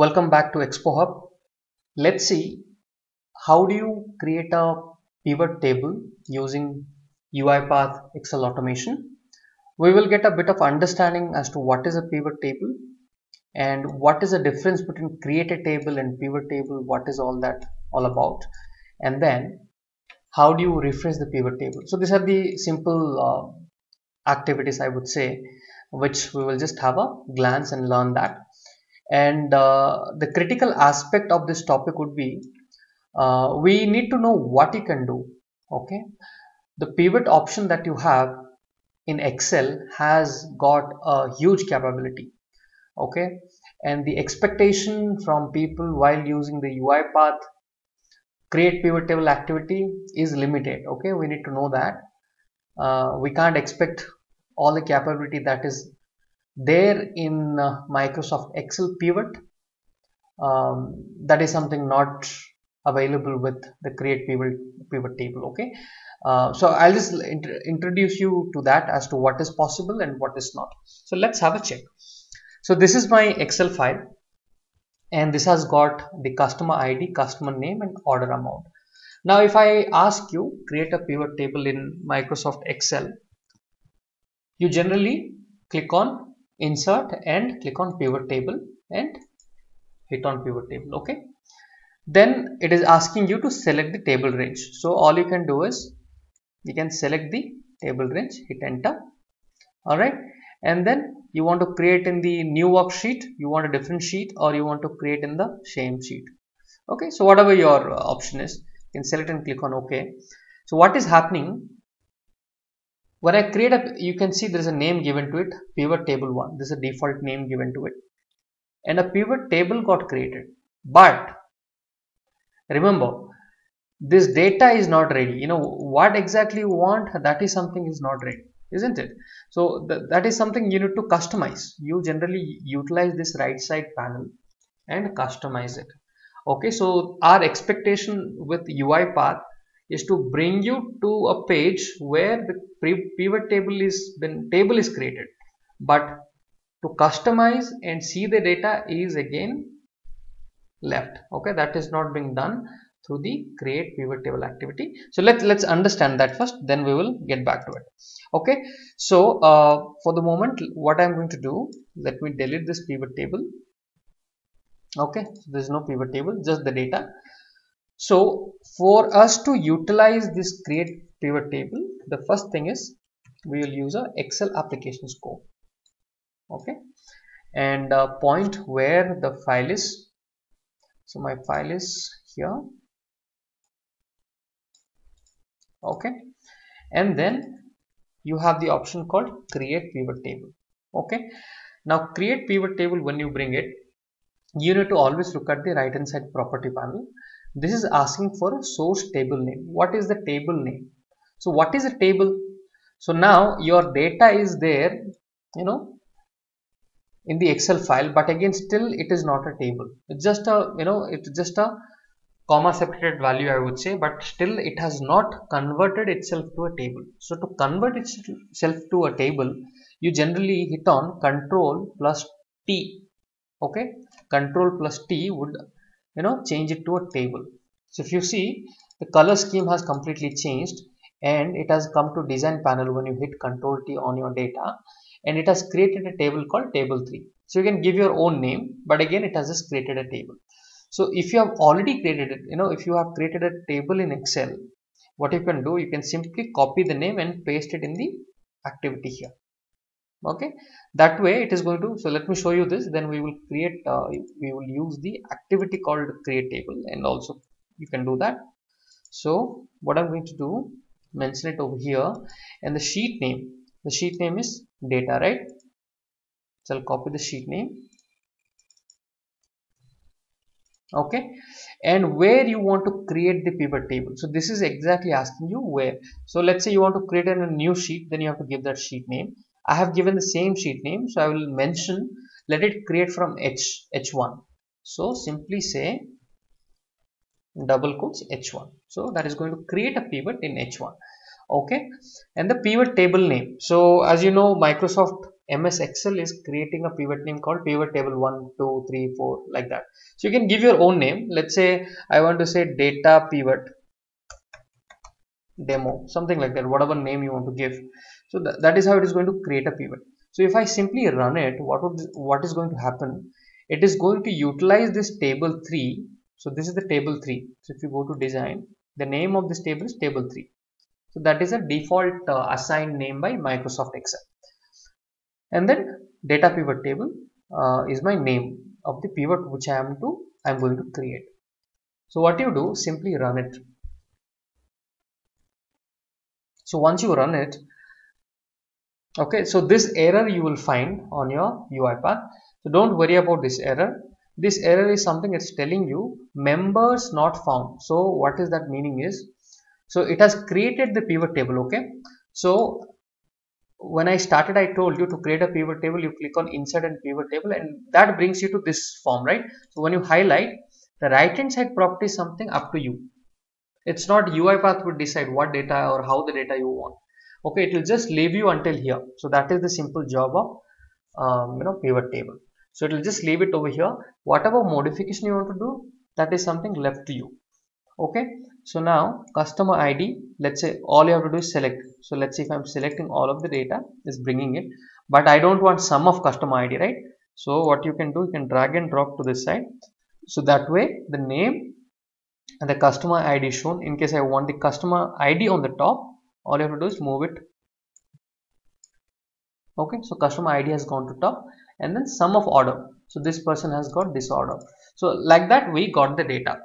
Welcome back to Expo Hub. Let's see how do you create a pivot table using UiPath Excel automation. We will get a bit of understanding as to what is a pivot table and what is the difference between create a table and pivot table, what is all that all about and then how do you refresh the pivot table. So these are the simple uh, activities I would say which we will just have a glance and learn that and uh, the critical aspect of this topic would be uh, we need to know what you can do okay? The pivot option that you have in excel has got a huge capability okay? And the expectation from people while using the UiPath create pivot table activity is limited okay? We need to know that. Uh, we can't expect all the capability that is there in uh, Microsoft Excel pivot um, that is something not available with the create pivot pivot table okay? Uh, so I'll just int introduce you to that as to what is possible and what is not. So let's have a check. So this is my Excel file and this has got the customer ID customer name and order amount. Now if I ask you create a pivot table in Microsoft Excel you generally click on insert and click on pivot table and hit on pivot table okay? Then it is asking you to select the table range. So all you can do is you can select the table range hit enter all right and then you want to create in the new worksheet you want a different sheet or you want to create in the same sheet okay? So whatever your option is you can select and click on ok so what is happening when I create a you can see there is a name given to it pivot table 1 this is a default name given to it. And a pivot table got created. But remember this data is not ready. You know what exactly you want that is something is not ready isn't it? So th that is something you need to customize. You generally utilize this right side panel and customize it. Okay so our expectation with UiPath is to bring you to a page where the pivot table is then table is created. But to customize and see the data is again left. Okay that is not being done through the create pivot table activity. So let's let's understand that first then we will get back to it. Okay so uh, for the moment what i'm going to do let me delete this pivot table. Okay so there's no pivot table just the data so for us to utilize this create pivot table, the first thing is we will use a Excel application scope. Okay, and uh, point where the file is. So my file is here. Okay, and then you have the option called create pivot table. Okay, now create pivot table when you bring it, you need to always look at the right hand side property panel this is asking for a source table name. What is the table name? So what is a table? So now your data is there you know in the excel file but again still it is not a table. It's just a you know it's just a comma separated value i would say but still it has not converted itself to a table. So to convert itself to a table you generally hit on control plus t. Okay? Control plus t would you know change it to a table. So if you see the color scheme has completely changed and it has come to design panel when you hit control T on your data and it has created a table called table 3 so you can give your own name but again it has just created a table. So if you have already created it you know if you have created a table in excel what you can do you can simply copy the name and paste it in the activity here okay? That way it is going to so let me show you this then we will create uh, we will use the activity called create table and also you can do that. So what i'm going to do mention it over here and the sheet name the sheet name is data right? So i'll copy the sheet name. Okay? And where you want to create the pivot table. So this is exactly asking you where. So let's say you want to create a new sheet then you have to give that sheet name I have given the same sheet name so I will mention let it create from H H1 so simply say double quotes H1 so that is going to create a pivot in H1 okay? And the pivot table name. So as you know Microsoft ms excel is creating a pivot name called pivot table 1 2 3 4 like that. So you can give your own name. Let's say i want to say data pivot demo something like that whatever name you want to give. So th that is how it is going to create a pivot so if i simply run it what would what is going to happen? It is going to utilize this table 3 so this is the table 3 so if you go to design the name of this table is table 3 so that is a default uh, assigned name by microsoft excel. And then data pivot table uh, is my name of the pivot which i am to i'm going to create. So what you do simply run it so once you run it okay so this error you will find on your UiPath so don't worry about this error. This error is something it's telling you members not found. So what is that meaning is so it has created the pivot table okay? So when I started I told you to create a pivot table. You click on insert and pivot table and that brings you to this form right? So when you highlight the right hand side property is something up to you it's not UiPath would decide what data or how the data you want. Okay it will just leave you until here. So that is the simple job of um, you know pivot table. So it will just leave it over here. Whatever modification you want to do that is something left to you. Okay? So now customer id let's say all you have to do is select. So let's see if i'm selecting all of the data is bringing it. But i don't want sum of customer id right? So what you can do you can drag and drop to this side. So that way the name and the customer id shown. In case i want the customer id on the top all you have to do is move it. Okay so customer id has gone to top. And then sum of order. So this person has got this order. So like that we got the data.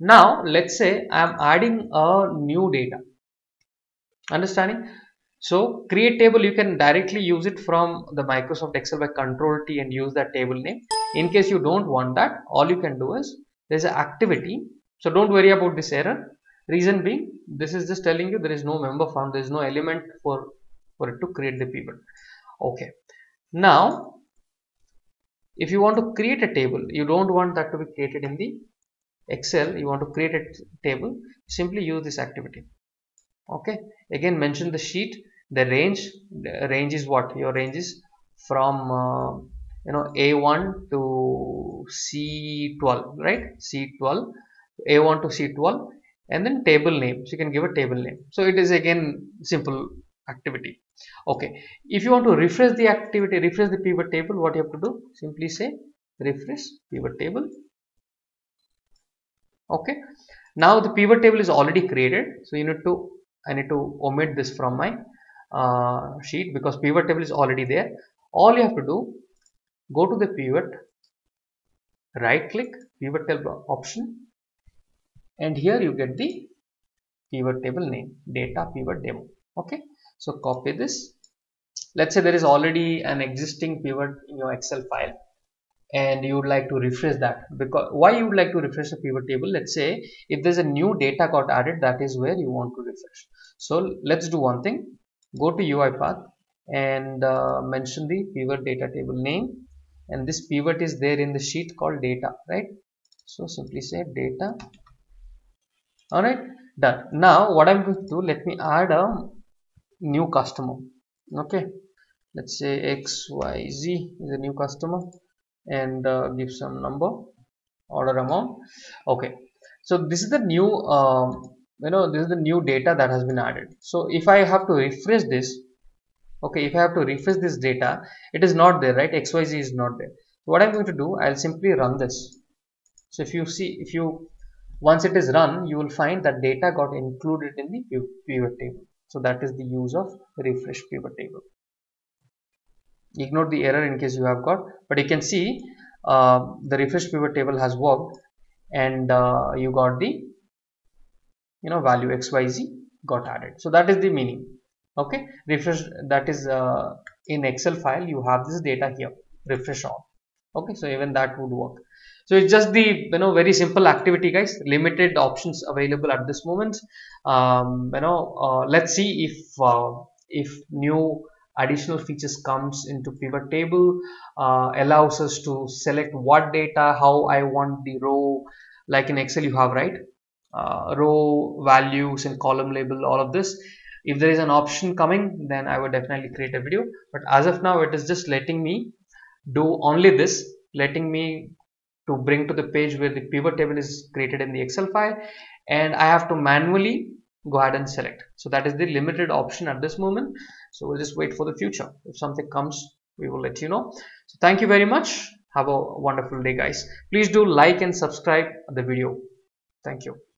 Now let's say i am adding a new data. Understanding? So create table you can directly use it from the microsoft excel by control t and use that table name. In case you don't want that all you can do is there's an activity so don't worry about this error. Reason being this is just telling you there is no member found there is no element for for it to create the pivot. Okay. Now if you want to create a table you don't want that to be created in the excel you want to create a table simply use this activity. Okay. Again mention the sheet. The range the range is what? Your range is from uh, you know a1 to c12 right? C12 a1 to c12 and then table name. So you can give a table name. So it is again simple activity. Okay. If you want to refresh the activity refresh the pivot table what you have to do? Simply say refresh pivot table. Okay. Now the pivot table is already created. So you need to i need to omit this from my uh, sheet because pivot table is already there. All you have to do go to the pivot right click pivot table option and here you get the pivot table name data pivot demo. Okay? So copy this. Let's say there is already an existing pivot in your excel file and you would like to refresh that. Because why you would like to refresh the pivot table? Let's say if there's a new data got added that is where you want to refresh. So let's do one thing. Go to UiPath and uh, mention the pivot data table name. And this pivot is there in the sheet called data right? So simply say data all right done. Now what i'm going to do let me add a new customer. Okay. Let's say xyz is a new customer and uh, give some number order amount. Okay. So this is the new um, you know this is the new data that has been added. So if i have to refresh this okay if i have to refresh this data it is not there right? Xyz is not there. What i'm going to do i'll simply run this. So if you see if you once it is run you will find that data got included in the pivot table. So that is the use of refresh pivot table. Ignore the error in case you have got but you can see uh, the refresh pivot table has worked and uh, you got the you know value xyz got added. So that is the meaning. Okay? Refresh that is uh, in excel file you have this data here. Refresh all. Okay? So even that would work so it's just the you know very simple activity guys. Limited options available at this moment. Um, you know uh, let's see if uh, if new additional features comes into pivot table uh, allows us to select what data how i want the row like in excel you have right? Uh, row values and column label all of this. If there is an option coming then I would definitely create a video. But as of now it is just letting me do only this letting me to bring to the page where the pivot table is created in the excel file. And I have to manually go ahead and select. So that is the limited option at this moment. So we'll just wait for the future. If something comes we will let you know. So thank you very much. Have a wonderful day guys. Please do like and subscribe the video. Thank you